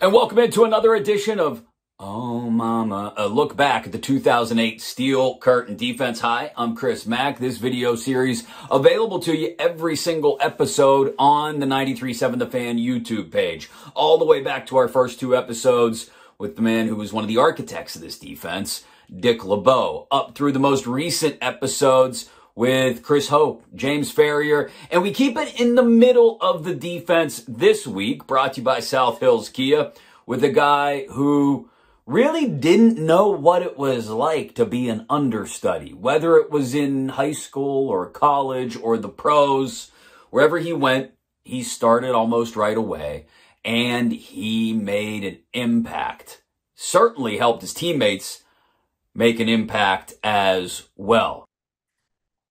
And welcome into another edition of Oh Mama, a look back at the 2008 Steel Curtain Defense High. I'm Chris Mack. This video series available to you every single episode on the 93.7 The Fan YouTube page. All the way back to our first two episodes with the man who was one of the architects of this defense, Dick LeBeau, up through the most recent episodes with Chris Hope, James Farrior, and we keep it in the middle of the defense this week, brought to you by South Hills Kia, with a guy who really didn't know what it was like to be an understudy, whether it was in high school or college or the pros, wherever he went, he started almost right away and he made an impact. Certainly helped his teammates make an impact as well.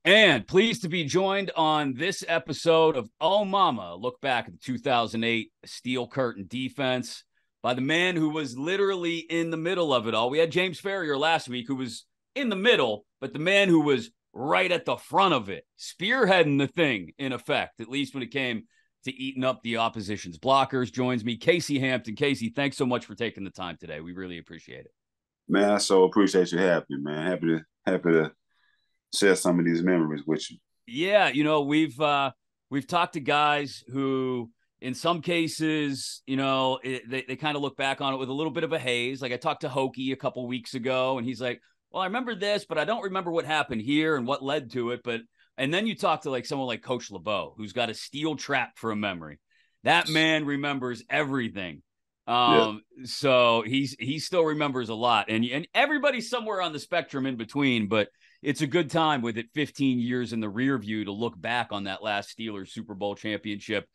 And pleased to be joined on this episode of Oh Mama, look back at the 2008 Steel Curtain defense by the man who was literally in the middle of it all. We had James Farrior last week who was in the middle, but the man who was right at the front of it, spearheading the thing in effect, at least when it came to eating up the opposition's blockers, joins me, Casey Hampton. Casey, thanks so much for taking the time today. We really appreciate it. Man, I so appreciate you having me, man. Happy to happy to share some of these memories with you. Yeah, you know, we've uh we've talked to guys who in some cases, you know, it, they, they kind of look back on it with a little bit of a haze. Like I talked to Hokie a couple weeks ago, and he's like, Well, I remember this, but I don't remember what happened here and what led to it. But and then you talk to like someone like Coach LeBeau, who's got a steel trap for a memory. That man remembers everything. Um, yeah. so he's he still remembers a lot, and and everybody's somewhere on the spectrum in between, but it's a good time with it 15 years in the rear view to look back on that last Steelers Super Bowl championship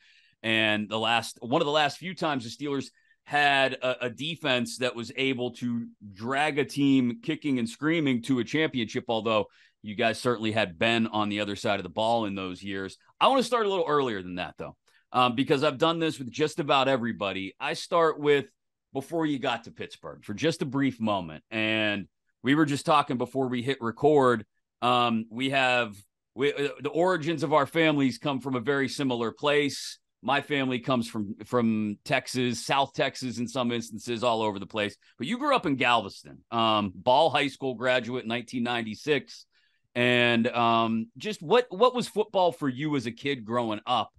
and the last one of the last few times the Steelers had a, a, defense that was able to drag a team kicking and screaming to a championship, although you guys certainly had Ben on the other side of the ball in those years. I want to start a little earlier than that, though, um, because I've done this with just about everybody. I start with before you got to Pittsburgh for just a brief moment. And we were just talking before we hit record. Um, we have we, uh, the origins of our families come from a very similar place my family comes from from Texas, South Texas in some instances, all over the place. But you grew up in Galveston, um, Ball High School graduate, 1996, and um, just what what was football for you as a kid growing up?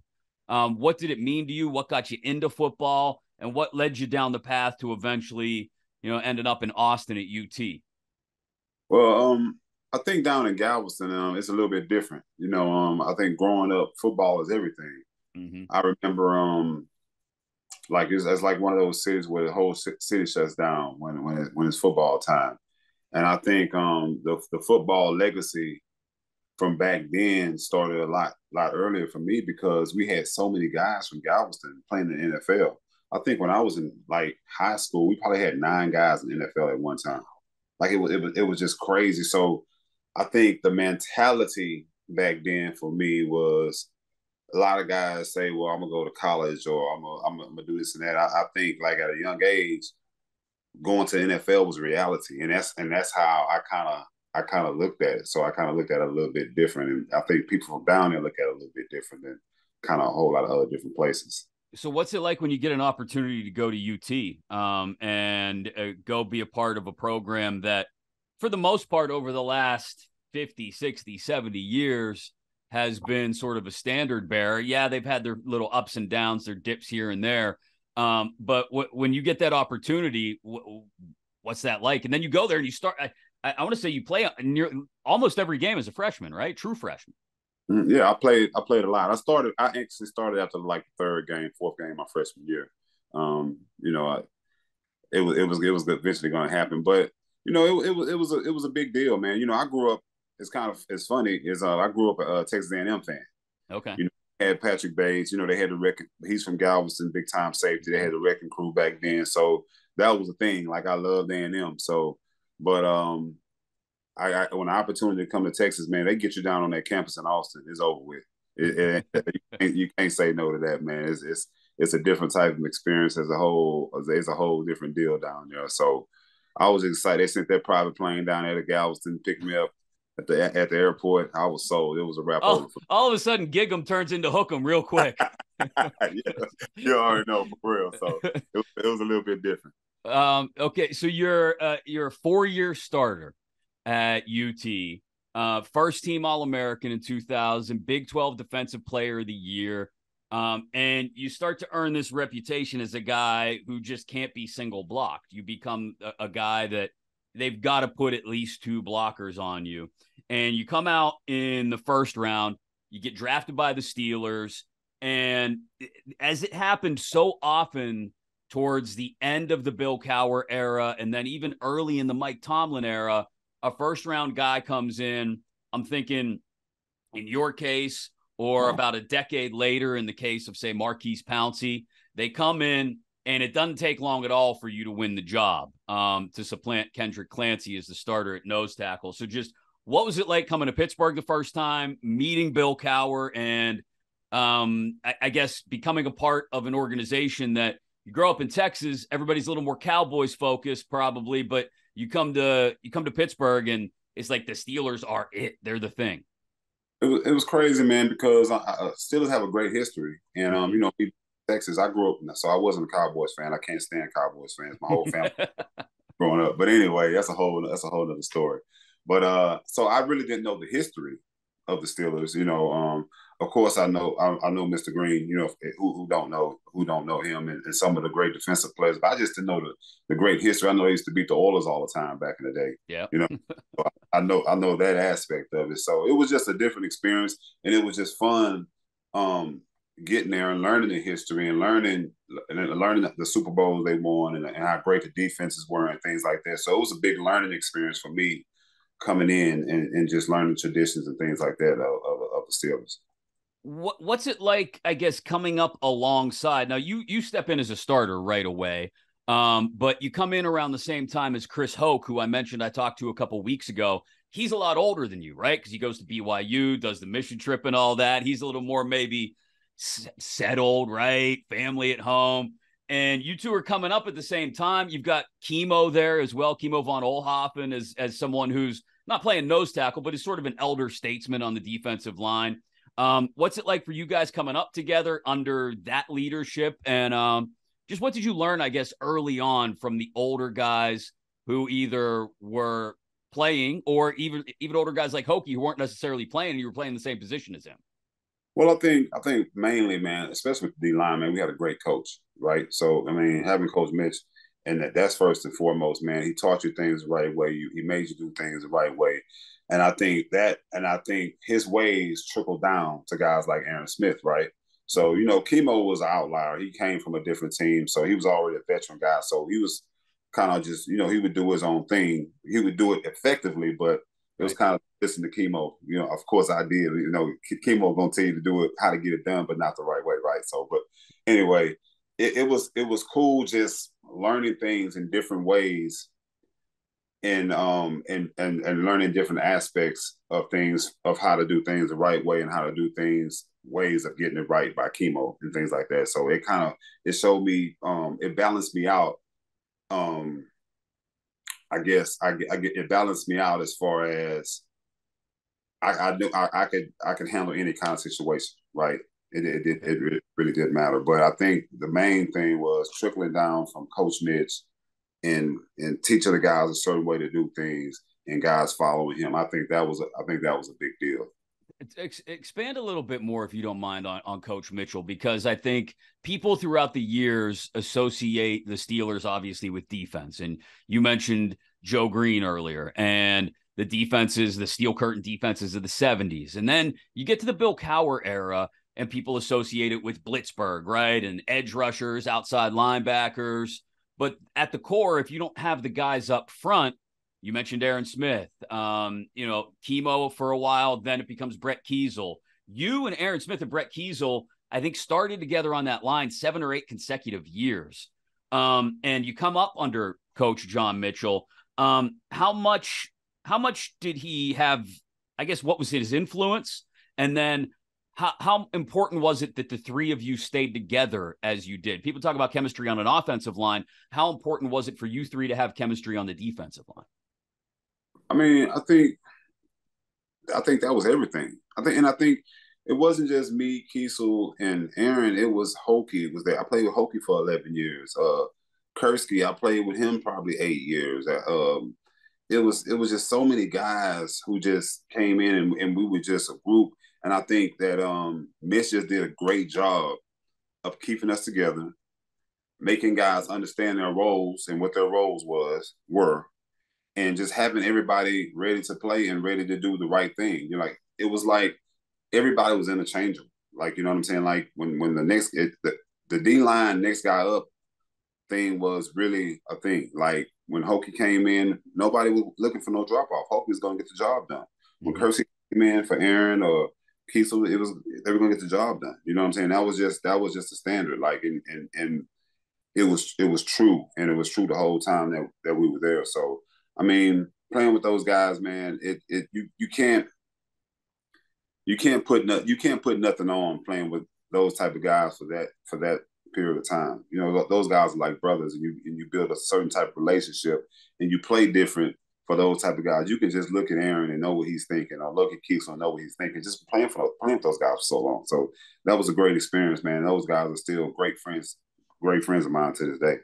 Um, what did it mean to you? What got you into football, and what led you down the path to eventually, you know, ending up in Austin at UT? Well, um, I think down in Galveston, um, it's a little bit different. You know, um, I think growing up, football is everything. Mm-hmm. I remember, um, like it's, it's, like one of those cities where the whole city shuts down when when it, when it's football time, and I think um, the the football legacy from back then started a lot lot earlier for me because we had so many guys from Galveston playing in the NFL. I think when I was in like high school, we probably had nine guys in the NFL at one time. Like it was, it was, it was just crazy. So I think the mentality back then for me was a lot of guys say, "Well, I'm gonna go to college or I'm gonna, I'm gonna, do this and that." I, I, think like at a young age, going to NFL was reality, and that's and that's how I kind of I kind of looked at it. So I kind of looked at it a little bit different, and I think people from down there look at it a little bit different than kind of a whole lot of other different places. So, what's it like when you get an opportunity to go to UT um, and uh, go be a part of a program that, for the most part, over the last 50, 60, 70 years, has been sort of a standard bearer. Yeah, they've had their little ups and downs, their dips here and there. Um, but w- when you get that opportunity, w- what's that like? And then you go there and you start. I, I want to say you play near almost every game as a freshman, right? True freshman. Yeah, I played. I played a lot. I started. I actually started after like the third game, fourth game, my freshman year. Um, you know, I, it was it was it was eventually going to happen, but you know, it, it was it was a it was a big deal, man. You know, I grew up it's kind of it's funny is uh, I grew up a uh, Texas A&M fan. Okay. You know, had Patrick Bates. You know, they had the record. He's from Galveston, big time safety. They had the wrecking crew back then, so that was a thing. Like I loved A&M. So, but um, I, I when the opportunity to come to Texas, man, they get you down on that campus in Austin. It's over with. It, it, you, can't, you, can't, say no to that, man. It's, it's it's a different type of experience as a whole. It's a whole different deal down there. So I was excited. They sent that private plane down there to Galveston, pick me up at the at the airport. I was sold. It was a wrap. Oh, all of a sudden, Gig'em turns into Hook'em real quick. you already know for real. So it, it was a little bit different. Um, okay, so you're uh, you're a four year starter at UT, uh, first team All American in 2000, Big 12 Defensive Player of the Year. Um, and you start to earn this reputation as a guy who just can't be single blocked. You become a, a guy that they've got to put at least two blockers on you. And you come out in the first round, you get drafted by the Steelers. And as it happened so often towards the end of the Bill Cowher era, and then even early in the Mike Tomlin era, a first round guy comes in. I'm thinking in your case, or about a decade later, in the case of, say, Maurkice Pouncey, they come in and it doesn't take long at all for you to win the job um, to supplant Kendrick Clancy as the starter at nose tackle. So, just what was it like coming to Pittsburgh the first time, meeting Bill Cowher, and um, I, I guess becoming a part of an organization that you grow up in Texas, everybody's a little more Cowboys focused, probably, but you come to you come to Pittsburgh and it's like the Steelers are it; they're the thing. It was, it was crazy, man, because I, I, Steelers have a great history, and um, you know, Texas. I grew up, so I wasn't a Cowboys fan. I can't stand Cowboys fans. My whole family growing up, but anyway, that's a whole that's a whole other story. But uh, so I really didn't know the history of the Steelers. You know, um, of course, I know I, I know Mr. Greene. You know, who, who don't know who don't know him and, and, some of the great defensive players. But I just didn't know the, the great history. I know he used to beat the Oilers all the time back in the day. Yeah, you know, so I, I know I know that aspect of it. So it was just a different experience, and it was just fun. Um, getting there and learning the history and learning and learning the Super Bowls they won and, and, how great the defenses were and things like that. So it was a big learning experience for me coming in and, and just learning traditions and things like that of, of, of the Steelers. What what's it like i guess coming up alongside? Now you you step in as a starter right away um, but you come in around the same time as chris hoke who i mentioned i talked to a couple weeks ago. He's a lot older than you right? Because he goes to byu does the mission trip and all that. He's a little more maybe settled right? Family at home. And you two are coming up at the same time. You've got Kimo there as well Kimo von oelhoffen as as someone who's not playing nose tackle but he's sort of an elder statesman on the defensive line um, what's it like for you guys coming up together under that leadership? And um, just what did you learn, I guess, early on from the older guys who either were playing or even even older guys like Hokie who weren't necessarily playing and you were playing the same position as him? Well, I think I think mainly, man, especially with the D line, man, we had a great coach, right? So I mean, having Coach Mitch, and that, that's first and foremost, man. He taught you things the right way. You, he made you do things the right way. And I think that, and I think his ways trickle down to guys like Aaron Smith, right? So, you know, Kimo was an outlier. He came from a different team. So he was already a veteran guy. So he was kind of just, you know, he would do his own thing. He would do it effectively, but it was kind of listen to Kimo. You know, of course I did. You know, Kimo gonna tell you to do it, how to get it done, but not the right way, right? So, but anyway, it, it was it was cool just learning things in different ways and um and, and and learning different aspects of things of how to do things the right way and how to do things ways of getting it right by Kimo and things like that. So it kind of it showed me um it balanced me out um i guess i, I get it balanced me out as far as i i knew I, I could i could handle any kind of situation right it, it, it, it really, didn't matter but i think the main thing was trickling down from coach mitch and and teaching the guys a certain way to do things and guys following him. I think that was a, I think that was a big deal. Ex- expand a little bit more, if you don't mind, on, on Coach Mitchell, because I think people throughout the years associate the Steelers obviously with defense. And you mentioned Joe Greene earlier, and the defenses, the steel curtain defenses of the 70s. And then you get to the Bill Cowher era, and people associate it with Blitzburgh, right? And edge rushers, outside linebackers. But at the core, if you don't have the guys up front, you mentioned Aaron Smith, um, you know, Kimo for a while, then it becomes Brett Keisel. You and Aaron Smith and Brett Keisel, I think, started together on that line seven or eight consecutive years. Um, and you come up under Coach John Mitchell. Um, how much, how much did he have? I guess what was his influence? And then how, how important was it that the three of you stayed together as you did? People talk about chemistry on an offensive line. How important was it for you three to have chemistry on the defensive line? I mean, I think I think that was everything. I think, and I think it wasn't just me, Keisel, and Aaron. It was Hokey. It was there. I played with Hokey for eleven years. Uh, Kirschke, I played with him probably eight years. Uh, um, it was it was just so many guys who just came in and, and we were just a group. And I think that um, Mitch just did a great job of keeping us together, making guys understand their roles and what their roles was were, and just having everybody ready to play and ready to do the right thing. You know, like it was like everybody was interchangeable. Like you know what I'm saying? Like when when the next it, the the D line next guy up thing was really a thing. Like when Hokey came in, nobody was looking for no drop off. Hokey was gonna get the job done. When mm-hmm. Kirschke came in for Aaron or Keisel, it was they were gonna get the job done. You know what I'm saying? That was just that was just the standard. Like and and and it was it was true, and it was true the whole time that that we were there. So I mean, playing with those guys, man, it it you you can't you can't put no, you can't put nothing on playing with those type of guys for that for that period of time. You know, those guys are like brothers, and you and you build a certain type of relationship, and you play different for those type of guys. You can just look at Aaron and know what he's thinking, or look at Keith and know what he's thinking. Just playing for playing those guys for so long. So that was a great experience, man. Those guys are still great friends, great friends of mine to this day.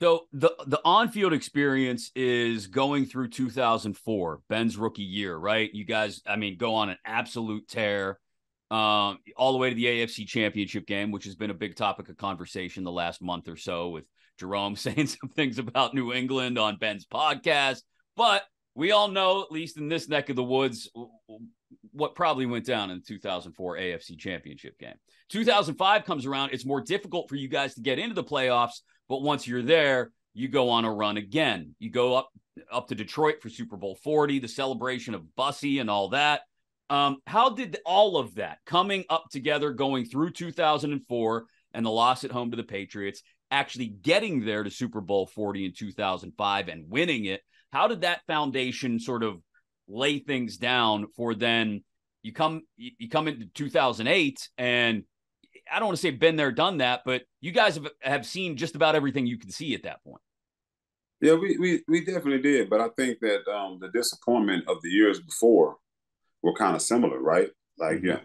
So the the on-field experience is going through 2004, Ben's rookie year, right? You guys, I mean, go on an absolute tear, um, all the way to the AFC Championship game, which has been a big topic of conversation the last month or so, with Jerome saying some things about New England on Ben's podcast. But we all know, at least in this neck of the woods, what probably went down in the 2004 AFC Championship game. 2005 comes around. It's more difficult for you guys to get into the playoffs but once you're there, you go on a run again. You go up up to Detroit for Super Bowl 40, the celebration of Bussy and all that. Um, how did all of that coming up together, going through 2004 and the loss at home to the Patriots, actually getting there to Super Bowl 40 in 2005 and winning it? How did that foundation sort of lay things down for then? You come you come into 2008 and I don't want to say been there, done that, but you guys have, have seen just about everything you can see at that point. Yeah, we we, we definitely did, but I think that um, the disappointment of the years before were kind of similar, right? Like, mm-hmm. yeah,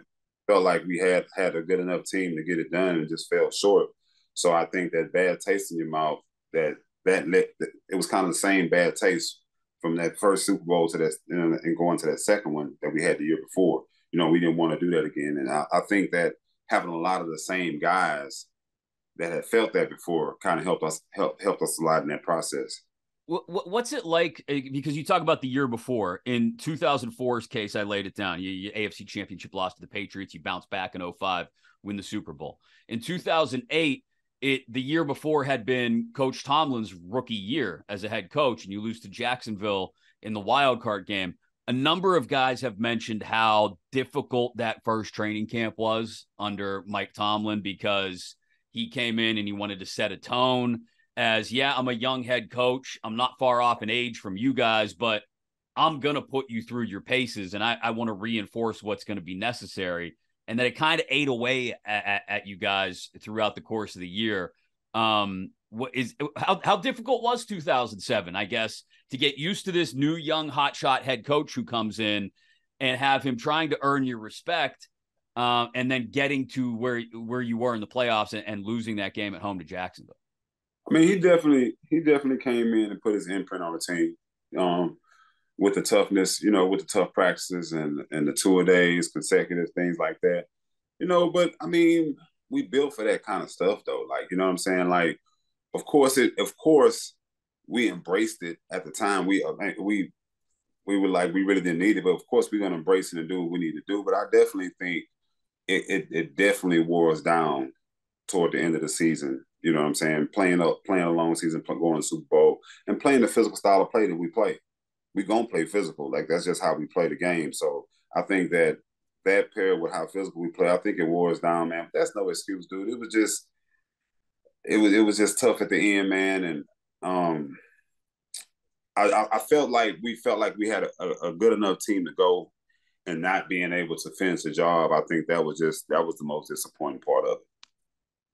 felt like we had had a good enough team to get it done and just fell short. So I think that bad taste in your mouth that that let it was kind of the same bad taste from that first Super Bowl to that and going to that second one that we had the year before. You know, we didn't want to do that again, and I, I think that having a lot of the same guys that had felt that before kind of helped us help helped us a lot in that process. What's it like? Eh, because you talk about the year before. In 2004's case, I laid it down. You, you AFC Championship loss to the Patriots. You bounce back in 05, win the Super Bowl. In 2008, it the year before had been Coach Tomlin's rookie year as a head coach, and you lose to Jacksonville in the wild card game a number of guys have mentioned how difficult that first training camp was under Mike Tomlin because he came in and he wanted to set a tone as, yeah, I'm a young head coach. I'm not far off in age from you guys, but I'm going to put you through your paces and I, I want to reinforce what's going to be necessary. And that it kind of ate away at, at, you guys throughout the course of the year. Um, what is how, how difficult was 2007? I guess to get used to this new young hotshot head coach who comes in and have him trying to earn your respect um, and then getting to where where you were in the playoffs and, and, losing that game at home to Jacksonville. I mean, he definitely he definitely came in and put his imprint on the team um, with the toughness, you know, with the tough practices and and the tour days, consecutive things like that, you know. But I mean, we built for that kind of stuff, though. Like, you know what I'm saying? Like, of course, it of course we embraced it at the time. We uh, we we were like we really didn't need it, but of course we're gonna embrace it and do what we need to do. But I definitely think it it, it definitely wore us down toward the end of the season. You know what I'm saying? Playing a playing a long season, going to Super Bowl, and playing the physical style of play that we play. We gonna play physical. Like that's just how we play the game. So I think that that pair with how physical we play, I think it wore us down, man. But that's no excuse, dude. It was just it was it was just tough at the end, man. And um, I, I felt like we felt like we had a, a, good enough team to go, and not being able to finish the job. I think that was just that was the most disappointing part of it.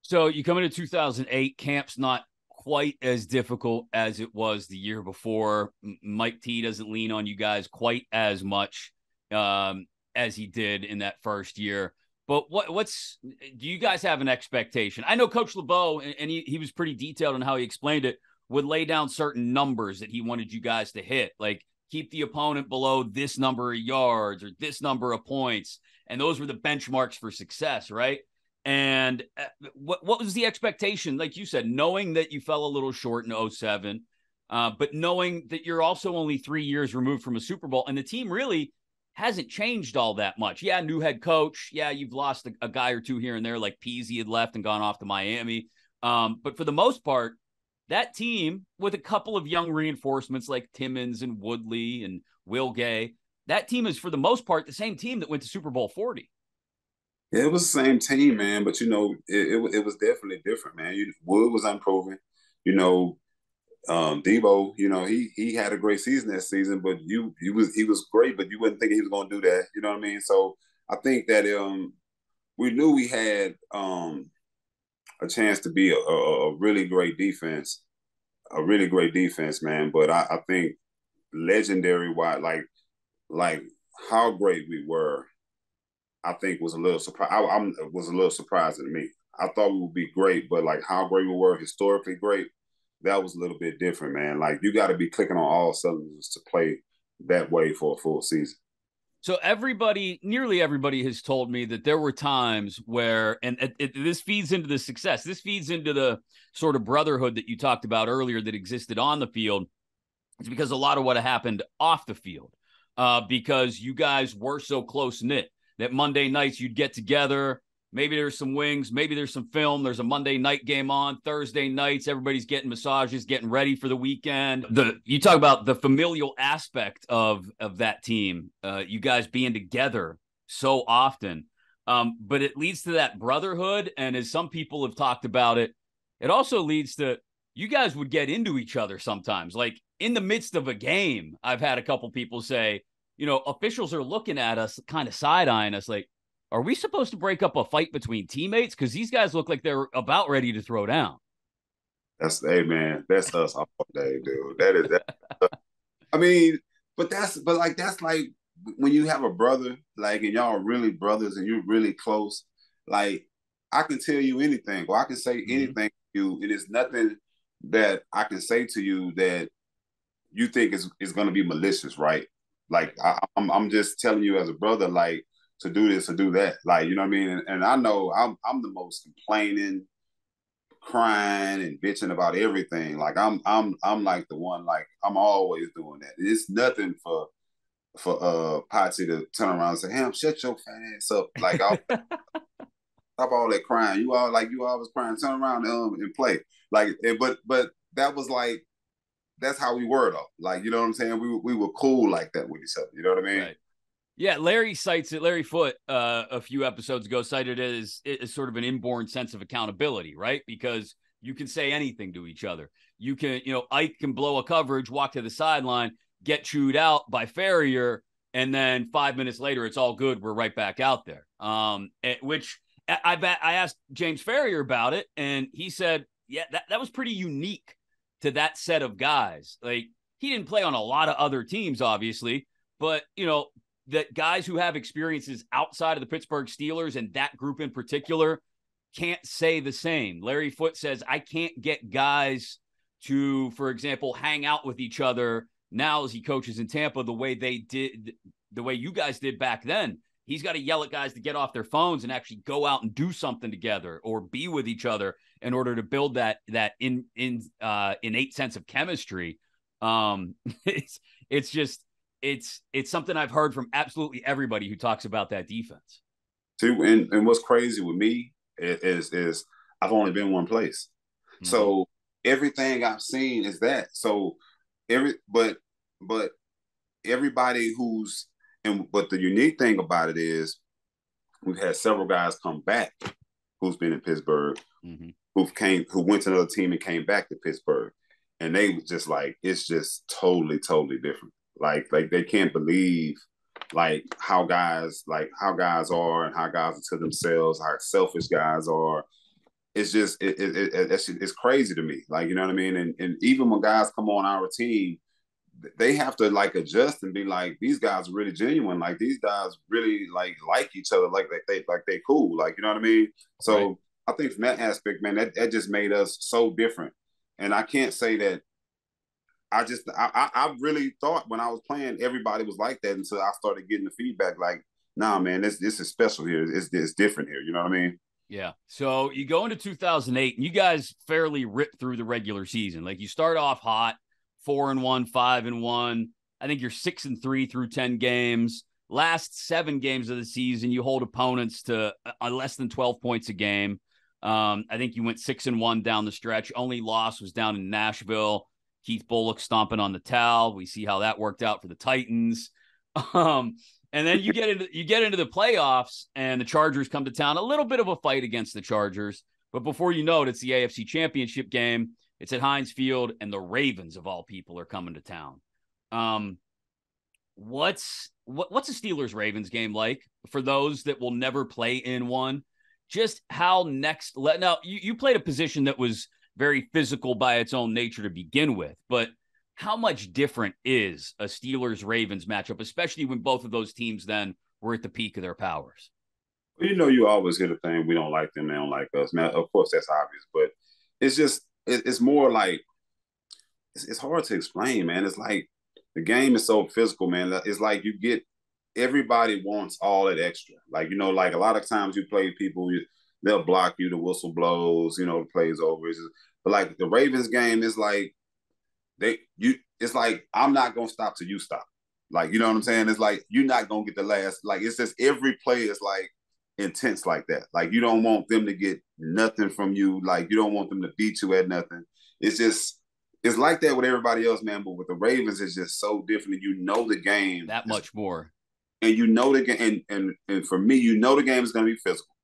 So you come into 2008, camp's not quite as difficult as it was the year before. Mike T doesn't lean on you guys quite as much um, as he did in that first year. But what what's do you guys have an expectation? I know Coach LeBeau, and, and he, he was pretty detailed on how he explained it, would lay down certain numbers that he wanted you guys to hit, like keep the opponent below this number of yards or this number of points. And those were the benchmarks for success, right? And uh, what what was the expectation? Like you said, knowing that you fell a little short in 07, uh, but knowing that you're also only three years removed from a Super Bowl, and the team really hasn't changed all that much. Yeah, new head coach. Yeah, you've lost a, a guy or two here and there, like Peezy had left and gone off to Miami. Um, but for the most part, that team with a couple of young reinforcements like Timmons and Woodley and Will Gay, that team is for the most part the same team that went to Super Bowl 40. It was the same team, man. But you know, it, it, it was definitely different, man. You, Wood was unproven. You know, um, Deebo, you know, he he had a great season that season, but you he was he was great, but you wouldn't think he was going to do that. You know what I mean? So I think that um we knew we had um a chance to be a, a, a really great defense, a really great defense, man. But I, I think legendary wide like like how great we were, I think was a little surprise. I, I was a little surprising to me. I thought we would be great, but like how great we were, historically great that was a little bit different, man. Like you got to be clicking on all cylinders to play that way for a full season. So everybody, nearly everybody, has told me that there were times where, and it, it, this feeds into the success. This feeds into the sort of brotherhood that you talked about earlier that existed on the field. It's because a lot of what happened off the field, uh, because you guys were so close knit that Monday nights you'd get together Maybe there's some wings. Maybe there's some film. There's a Monday night game on Thursday nights. Everybody's getting massages, getting ready for the weekend. The you talk about the familial aspect of of that team. Uh, you guys being together so often, um, but it leads to that brotherhood. And as some people have talked about it, it also leads to you guys would get into each other sometimes. Like in the midst of a game, I've had a couple people say, you know, officials are looking at us, kind of side eyeing us, like are we supposed to break up a fight between teammates? Because these guys look like they're about ready to throw down. That's hey man, that's us all day, dude. That is that. I mean, but that's but like that's like when you have a brother, like and y'all are really brothers and you're really close, like I can tell you anything, or I can say mm-hmm. anything to you, and it's nothing that I can say to you that you think is is gonna be malicious, right? Like I, I'm I'm just telling you as a brother, like to do this or do that. Like, you know what I mean? And, and, I know I'm I'm the most complaining, crying and bitching about everything. Like I'm I'm I'm like the one like I'm always doing that. It's nothing for for uh Potsy to turn around and say, Ham, shut your fat ass up. Like I'll stop all that crying. You all like you always crying, turn around um, and play. Like but but that was like that's how we were though. Like, you know what I'm saying? We we were cool like that with each other. You know what I mean? Right. Yeah, Larry cites it. Larry Foote uh, a few episodes ago cited it as, as sort of an inborn sense of accountability, right? Because you can say anything to each other. You can, you know, Ike can blow a coverage, walk to the sideline, get chewed out by Farrior, and then five minutes later, it's all good. We're right back out there. Um, which I bet I asked James Farrior about it, and he said, yeah, that, that was pretty unique to that set of guys. Like he didn't play on a lot of other teams, obviously, but you know, that guys who have experiences outside of the Pittsburgh Steelers and that group in particular can't say the same. Larry Foote says, I can't get guys to, for example, hang out with each other now as he coaches in Tampa the way they did, the way you guys did back then. He's got to yell at guys to get off their phones and actually go out and do something together or be with each other in order to build that that in in uh, innate sense of chemistry. Um, it's it's just it's it's something I've heard from absolutely everybody who talks about that defense. See, and, and what's crazy with me is is I've only been one place, mm-hmm. so everything I've seen is that. So every but but everybody who's and but the unique thing about it is we've had several guys come back who's been in Pittsburgh, mm-hmm. Who came who went to another team and came back to Pittsburgh, and they was just like it's just totally totally different. Like like they can't believe like how guys like how guys are and how guys are to themselves, how selfish guys are. It's just it, it, it it's, it's crazy to me. Like you know what I mean. And and even when guys come on our team, they have to like adjust and be like these guys are really genuine like these guys really like like each other like they, they like they cool like you know what i mean so right. I think from that aspect man that, that just made us so different and i can't say that i just I, I really thought when i was playing everybody was like that until i started getting the feedback like nah man this this is special here it's, it's different here you know what i mean yeah. So you go into 2008 and you guys fairly rip through the regular season. Like you start off hot, four and one, five and one. I think you're six and three through 10 games. Last seven games of the season, you hold opponents to less than 12 points a game. Um, I think you went six and one down the stretch. Only loss was down in Nashville. Keith Bulluck stomping on the towel. We see how that worked out for the Titans. Um, and then you get into you get into the playoffs, and the Chargers come to town. A little bit of a fight against the Chargers, but before you know it, it's the AFC Championship game. It's at Heinz Field, and the Ravens of all people are coming to town. Um, what's what, what's a Steelers Ravens game like for those that will never play in one? Just how next let now you, you played a position that was very physical by its own nature to begin with, but how much different is a Steelers Ravens matchup, especially when both of those teams then were at the peak of their powers? You know, you always hear the thing, we don't like them, they don't like us. Man, of course, that's obvious, but it's just it, it's more like it's, it's hard to explain, man. It's like the game is so physical, man. It's like you get everybody wants all that extra. Like you know, like a lot of times you play people, you, they'll block you, the whistle blows, you know, the plays over. Just, but like the Ravens game is like they you. It's like I'm not gonna stop till you stop. Like you know what I'm saying? It's like you're not gonna get the last. Like it's just every play is like intense like that. Like you don't want them to get nothing from you. Like you don't want them to beat you at nothing. It's just it's like that with everybody else, man. But with the Ravens, it's just so different. You know the game that much more, and you know the game. And and and for me, you know the game is going to be physical.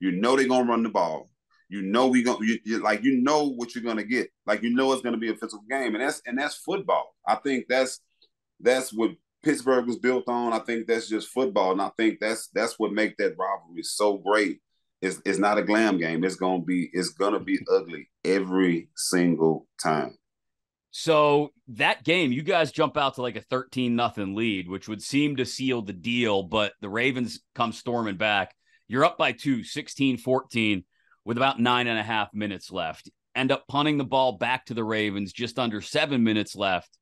You know they're going to run the ball. You know we going you, you like you know what you're going to get. Like you know it's going to be a physical game, and that's and that's football. I think that's that's what Pittsburgh was built on. I think that's just football, and I think that's that's what make that rivalry so great. It's, it's not a glam game. It's gonna be it's gonna be ugly every single time. So that game, you guys jump out to like a 13 nothing lead, which would seem to seal the deal, but the Ravens come storming back. You're up by two, 16 14, with about nine and a half minutes left. End up punting the ball back to the Ravens just under seven minutes left.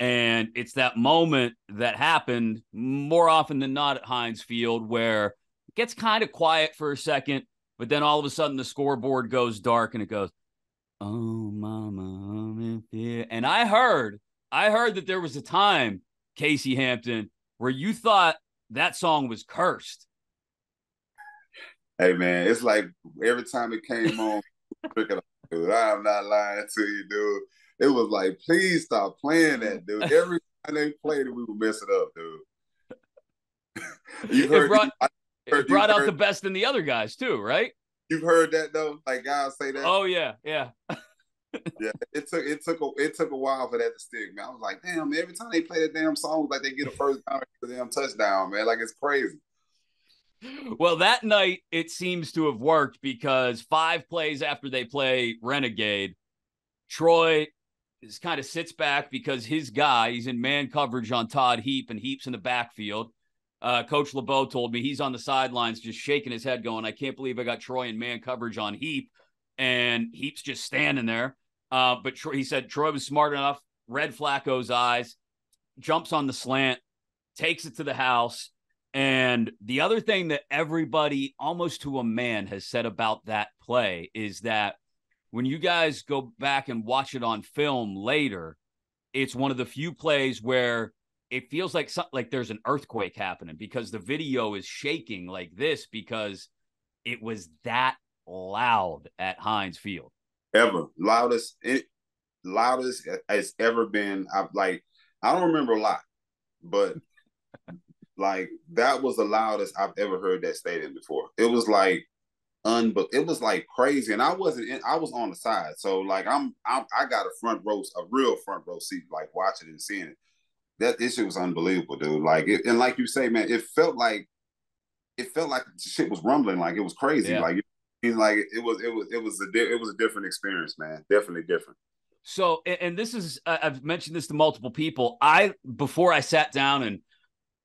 And it's that moment that happened more often than not at Heinz Field where it gets kind of quiet for a second, but then all of a sudden the scoreboard goes dark and it goes, Oh, mama, I'm in fear. And I heard, I heard that there was a time, Casey Hampton, where you thought that song was cursed. Hey man, it's like every time it came on, I'm not lying to you, dude it was like, please stop playing that, dude. Every time they played it, we would mess it up, dude. you heard, it brought, it brought out heard, the best in the other guys too, right? You've heard that though, like guys say that. Oh yeah, yeah. yeah, it took it took a it took a while for that to stick, man. I was like, damn, every time they play that damn song, like they get a first down, a damn touchdown, man. Like it's crazy. Well, that night it seems to have worked because five plays after they play Renegade, Troy is kind of sits back because his guy, he's in man coverage on Todd Heap, and Heap's in the backfield. Uh, Coach LeBeau told me he's on the sidelines just shaking his head, going, I can't believe I got Troy in man coverage on Heap. And Heap's just standing there. Uh, but Troy, he said Troy was smart enough, read Flacco's eyes, jumps on the slant, takes it to the house. And the other thing that everybody, almost to a man, has said about that play is that when you guys go back and watch it on film later, it's one of the few plays where it feels like some, like there's an earthquake happening because the video is shaking like this because it was that loud at Heinz Field. Ever loudest it loudest it's ever been. I've like I don't remember a lot, but like that was the loudest I've ever heard that stadium before. It was like unbel- it was like crazy and i wasn't in i was on the side so like i'm, I'm i got a front row a real front row seat like watching and seeing it that issue was unbelievable dude like it, and like you say man it felt like it felt like shit was rumbling like it was crazy yeah. like it, like it was it was it was a it was a different experience man definitely different So, and this is, I've mentioned this to multiple people. I, before I sat down and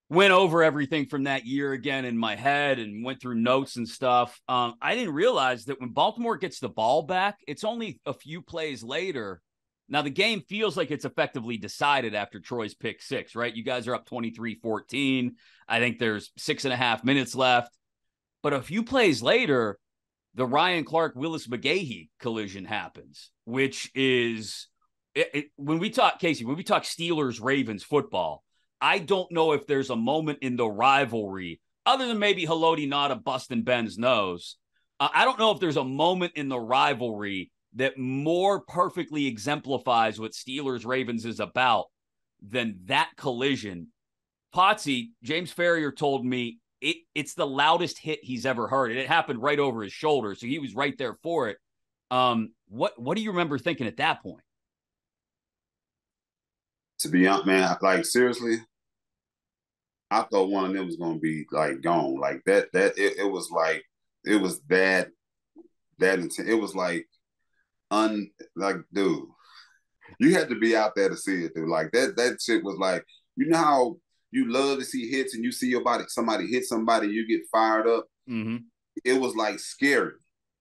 went over everything from that year again in my head and went through notes and stuff, um, I didn't realize that when Baltimore gets the ball back, it's only a few plays later. Now, the game feels like it's effectively decided after Troy's pick six, right? You guys are up 23 14. I think there's six and a half minutes left. But a few plays later, the Ryan Clark Willis McGahee collision happens, which is it, it, when we talk Casey, when we talk Steelers Ravens football, I don't know if there's a moment in the rivalry other than maybe Haloti Ngata busting Ben's nose. Uh, I don't know if there's a moment in the rivalry that more perfectly exemplifies what Steelers Ravens is about than that collision. Potsy, James Farrior told me it, it's the loudest hit he's ever heard. And it happened right over his shoulder. So he was right there for it. Um, what what do you remember thinking at that point? To be honest, man, like seriously, I thought one of them was gonna be like gone. Like that, that it, it was like it was that that intense. It was like un like dude. You had to be out there to see it, dude. Like that that shit was like, you know how you love to see hits and you see your body somebody hit somebody, you get fired up. Mm-hmm. It was like scary,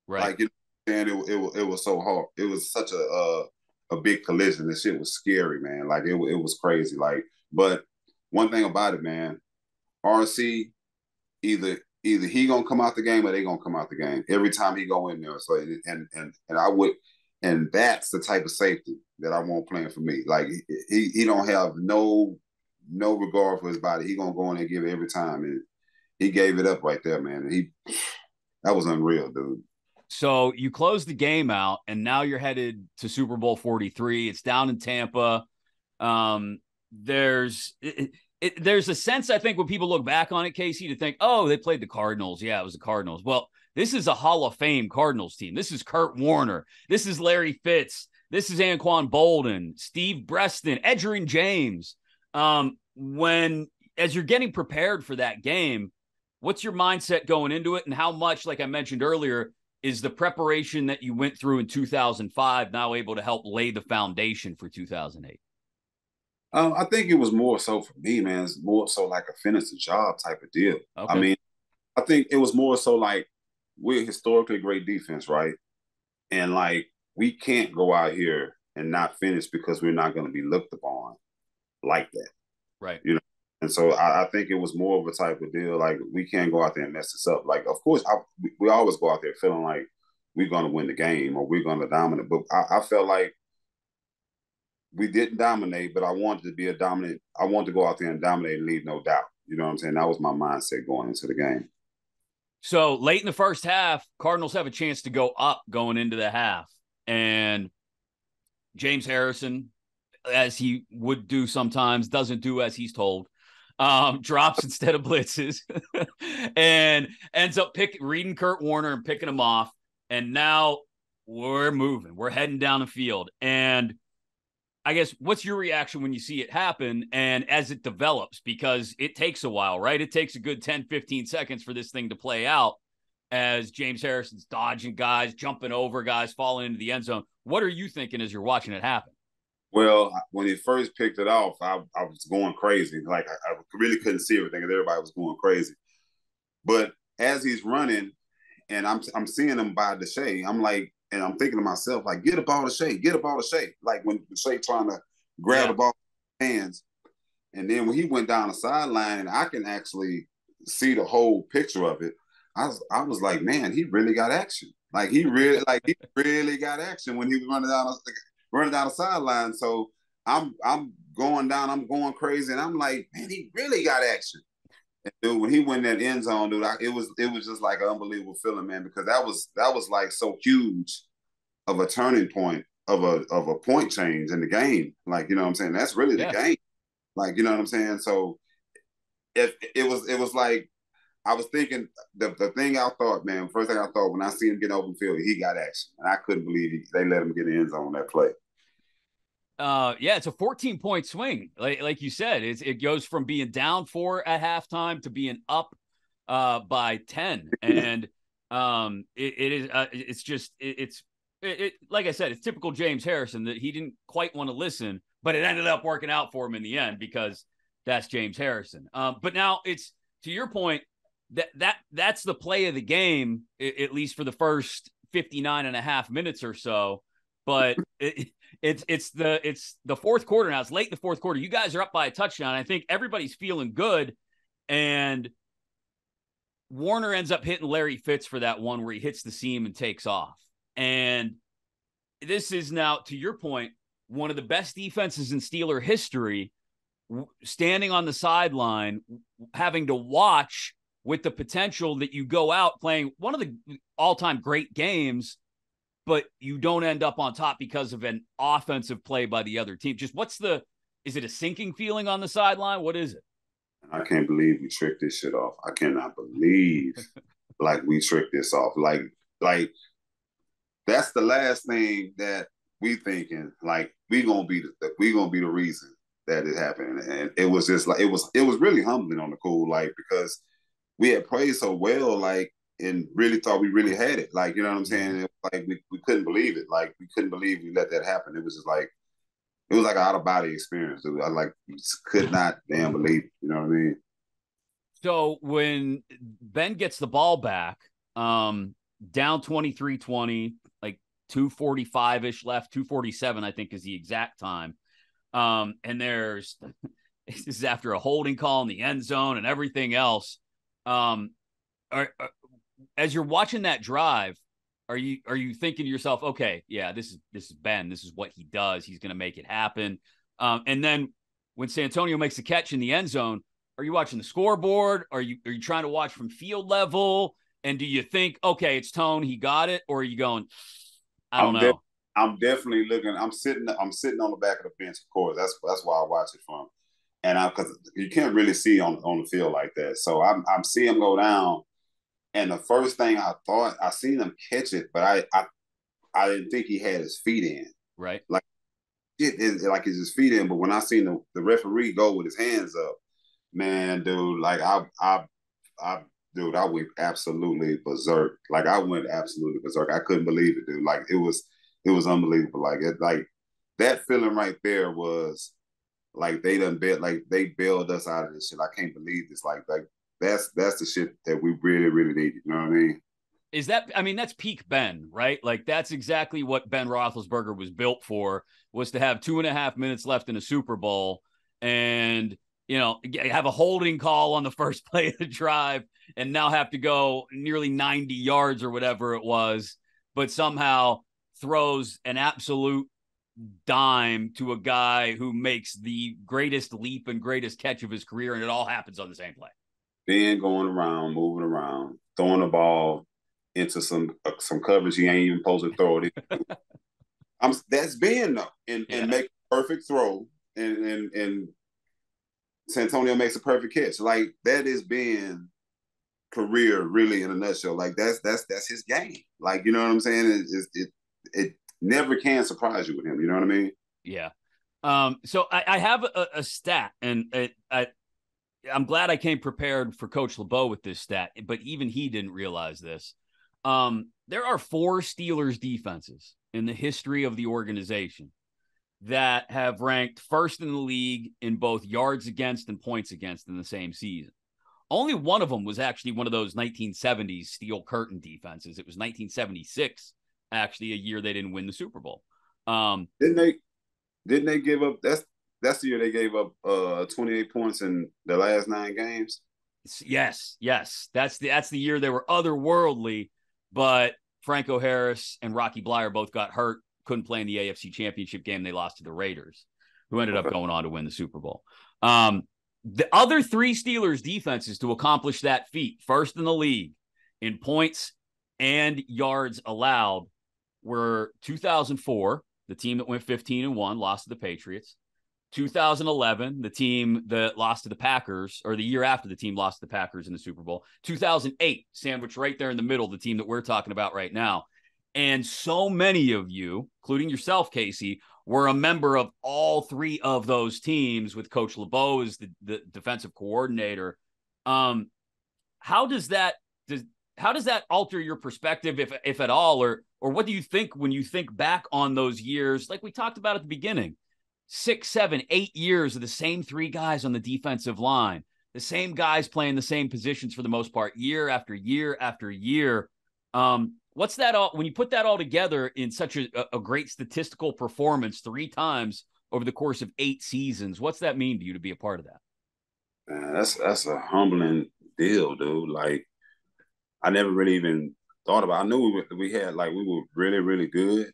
right? Like you know, and it, it it was so hard. It was such a uh, a big collision. This shit was scary, man. Like it it was crazy. Like, but one thing about it, man, RC either either he gonna come out the game or they gonna come out the game every time he go in there. So and and and I would, and that's the type of safety that I want playing for me. Like he he don't have no no regard for his body. He gonna go in and give every time, and he gave it up right there, man. And he that was unreal, dude. So you close the game out, and now you're headed to Super Bowl 43. It's down in Tampa. Um, there's it, it, there's a sense I think when people look back on it, Casey, to think, oh, they played the Cardinals. Yeah, it was the Cardinals. Well, this is a Hall of Fame Cardinals team. This is Kurt Warner. This is Larry Fitz. This is Anquan Boldin, Steve Breaston, Edgerrin James. Um, when as you're getting prepared for that game, what's your mindset going into it, and how much, like I mentioned earlier, is the preparation that you went through in 2005 now able to help lay the foundation for 2008? Um, I think it was more so for me, man. It's more so like a finish the job type of deal. Okay. I mean, I think it was more so like we're historically great defense, right? And like we can't go out here and not finish because we're not going to be looked upon like that. Right. You know, and so I, I, think it was more of a type of deal like we can't go out there and mess this up. Like, of course, I, we always go out there feeling like we're going to win the game or we're going to dominate. But I, I, felt like we didn't dominate, but I wanted to be a dominant. I wanted to go out there and dominate and leave no doubt. You know what I'm saying? That was my mindset going into the game. So late in the first half, Cardinals have a chance to go up going into the half. And James Harrison as he would do sometimes, doesn't do as he's told. Um, drops instead of blitzes, and ends up picking reading Kurt Warner and picking him off. And now we're moving. We're heading down the field. And I guess what's your reaction when you see it happen and as it develops? Because it takes a while, right? It takes a good 10, 15 seconds for this thing to play out as James Harrison's dodging guys, jumping over guys, falling into the end zone. What are you thinking as you're watching it happen? Well, when he first picked it off, I, I was going crazy. Like I, I really couldn't see everything, and everybody was going crazy. But as he's running, and I'm I'm seeing him by Deshea, I'm like, and I'm thinking to myself, like, get a ball to Shea, get a ball to Shea. Like when Shea trying to grab yeah. the ball hands. And then when he went down the sideline, and I can actually see the whole picture of it. I was I was like, man, he really got action. Like he really like he really got action when he was running down running down the sideline. So I'm I'm going down, I'm going crazy, and I'm like, man, he really got action. And dude, when he went in that end zone, dude, I, it was it was just like an unbelievable feeling, man, because that was that was like so huge of a turning point of a of a point change in the game. Like, you know what I'm saying? That's really yeah. the game. Like, you know what I'm saying? So if it was it was like I was thinking the, the thing I thought, man, first thing I thought when I see him get open field, he got action. And I couldn't believe he, they let him get in the end zone on that play. Uh, yeah, it's a 14 point swing. Like, like you said, it goes from being down four at halftime to being up uh, by 10. And um, it, it is, uh, it's just, it, it's it, it, like I said, it's typical James Harrison that he didn't quite want to listen, but it ended up working out for him in the end because that's James Harrison. Um, but now it's to your point that that that's the play of the game, at least for the first 59 and a half minutes or so. But it, it's it's the it's the fourth quarter now. It's late in the fourth quarter. You guys are up by a touchdown. I think everybody's feeling good, and Warner ends up hitting Larry Fitz for that one where he hits the seam and takes off. And this is now, to your point, one of the best defenses in Steeler history, standing on the sideline, having to watch with the potential that you go out playing one of the all time great games, but you don't end up on top because of an offensive play by the other team. Just what's the, is it a sinking feeling on the sideline? What is it? I can't believe we tricked this shit off. I cannot believe like we tricked this off. Like, like that's the last thing that we thinking. Like we gonna be the we gonna be the reason that it happened. And it was just like it was it was really humbling on the cool, like because we had played so well, like and really thought we really had it. Like, you know what I'm saying? It, like we, we couldn't believe it. Like we couldn't believe we let that happen. It was just like it was like an out of body experience. I like could not damn believe it. You know what I mean? So when Ben gets the ball back, um, down 23-20, like 245-ish left, 247, I think is the exact time. Um, and there's this is after a holding call in the end zone and everything else. Um, are, are, as you're watching that drive, are you are you thinking to yourself, okay, yeah, this is this is Ben, this is what he does, he's going to make it happen. Um, and then when Santonio makes a catch in the end zone, are you watching the scoreboard? Are you are you trying to watch from field level? And do you think, okay, it's Tone, he got it, or are you going, I don't I'm know. De- I'm definitely looking. I'm sitting. I'm sitting on the back of the bench, of course. That's that's why I watch it from. And I because you can't really see on on the field like that. So I'm I'm seeing him go down, and the first thing I thought, I seen him catch it, but I I, I didn't think he had his feet in. Right. Like it, it like his feet in. But when I seen the, the referee go with his hands up, man, dude, like I I I dude, I went absolutely berserk. Like I went absolutely berserk. I couldn't believe it, dude. Like it was it was unbelievable. Like it like that feeling right there was like they done bet like they bailed us out of this shit. I can't believe this. Like like that's that's the shit that we really really needed. You know what I mean? Is that I mean that's peak Ben, right? Like that's exactly what Ben Roethlisberger was built for was to have two and a half minutes left in a Super Bowl and you know have a holding call on the first play of the drive and now have to go nearly 90 yards or whatever it was, but somehow throws an absolute dime to a guy who makes the greatest leap and greatest catch of his career, and it all happens on the same play. Ben going around, moving around, throwing the ball into some uh, some coverage he ain't even supposed to throw it. I'm that's Ben though, and yeah. and make a perfect throw, and and and Santonio makes a perfect catch. Like that is Ben career really in a nutshell. Like that's that's that's his game. Like you know what I'm saying? It it it, it never can surprise you with him. You know what I mean? Yeah. Um. So I, I have a, a stat, and it, I I'm glad I came prepared for Coach LeBeau with this stat, but even he didn't realize this. Um, there are four Steelers defenses in the history of the organization that have ranked first in the league in both yards against and points against in the same season. Only one of them was actually one of those 1970s steel curtain defenses. It was 1976, actually, a year they didn't win the Super Bowl. Um, didn't they? Didn't they give up? That's that's the year they gave up uh 28 points in the last nine games. Yes, yes, that's the that's the year they were otherworldly, but Franco Harris and Rocky Bleier both got hurt, couldn't play in the AFC Championship game. They lost to the Raiders, who ended up going on to win the Super Bowl. Um, the other three Steelers defenses to accomplish that feat, first in the league in points and yards allowed, were 2004, the team that went 15 and 1, lost to the Patriots. 2011, the team that lost to the Packers, or the year after the team lost to the Packers in the Super Bowl. 2008, sandwich right there in the middle, the team that we're talking about right now. And so many of you, including yourself, Casey, were a member of all three of those teams with Coach LeBeau as the, the defensive coordinator. Um, how does that does how does that alter your perspective, if if at all, or or what do you think when you think back on those years, like we talked about at the beginning? Six, seven, eight years of the same three guys on the defensive line, the same guys playing the same positions for the most part, year after year after year. Um, what's that all when you put that all together in such a, a great statistical performance three times over the course of eight seasons? What's that mean to you to be a part of that? Man, that's that's a humbling deal, dude. Like I never really even thought about. I knew we, we had like we were really really good,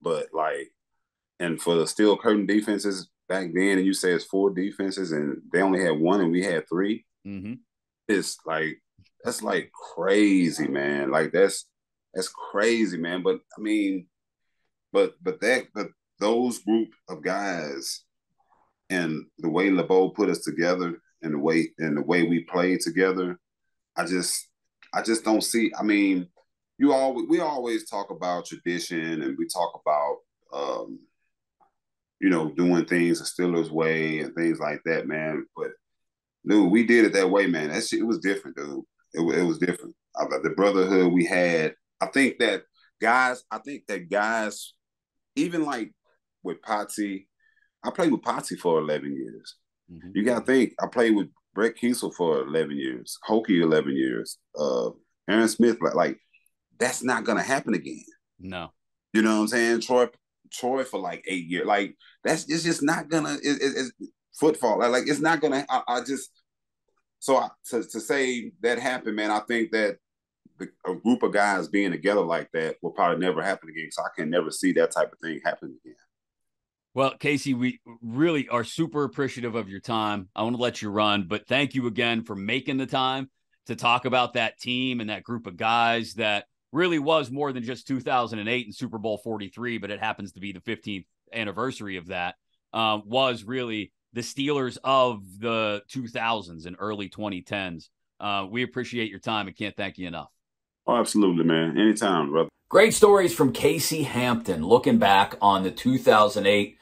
but like, and for the steel curtain defenses back then, and you say it's four defenses, and they only had one, and we had 3 mm-hmm. It's like that's like crazy, man. Like that's that's crazy, man. But I mean, but but that but those group of guys and the way LeBeau put us together and the way and the way we played together, I just I just don't see. I mean, you always we always talk about tradition and we talk about um, you know doing things the Steelers way and things like that, man. But dude, we did it that way, man. That shit, it was different, dude. It, it was different. I, the brotherhood we had. I think that guys. I think that guys, even like with Potsy, I played with Potsy for eleven years. Mm-hmm. You got to think. I played with Brett Keisel for 11 years, Hokie 11 years, uh, Aaron Smith, like, like that's not gonna happen again. No, you know what I'm saying? Troy, Troy for like eight years, like that's it's just not gonna. It, it, it's footfall, like, like it's not gonna. I, I just so I, to to say that happened, man. I think that the, a group of guys being together like that will probably never happen again. So I can never see that type of thing happen again. Well, Casey, we really are super appreciative of your time. I want to let you run, but thank you again for making the time to talk about that team and that group of guys that really was more than just 2008 and Super Bowl 43, but it happens to be the 15th anniversary of that. Um, was really the Steelers of the 2000s and early 2010s. Uh, we appreciate your time and can't thank you enough. Oh, absolutely, man. Anytime, brother. Great stories from Casey Hampton looking back on the 2008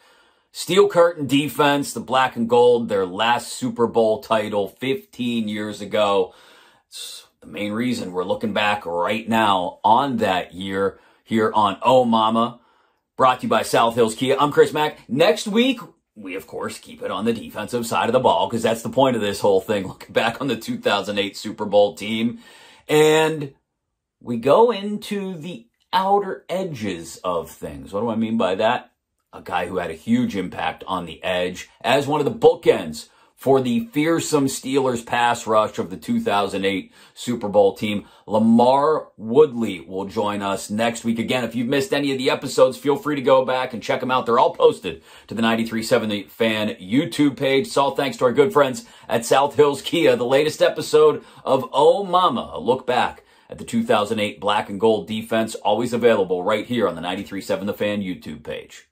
Steel Curtain defense, the black and gold, their last Super Bowl title 15 years ago. It's the main reason we're looking back right now on that year here on Oh Momma, brought to you by South Hills Kia. I'm Chris Mack. Next week, we of course keep it on the defensive side of the ball because that's the point of this whole thing. Looking back on the 2008 Super Bowl team. And we go into the outer edges of things. What do I mean by that? a guy who had a huge impact on the edge as one of the bookends for the fearsome Steelers pass rush of the 2008 Super Bowl team. LaMarr Woodley will join us next week. Again, if you've missed any of the episodes, feel free to go back and check them out. They're all posted to the 93.7 Fan YouTube page. It's all thanks to our good friends at South Hills Kia. The latest episode of Oh Momma, a look back at the 2008 black and gold defense, always available right here on the 93.7 The Fan YouTube page.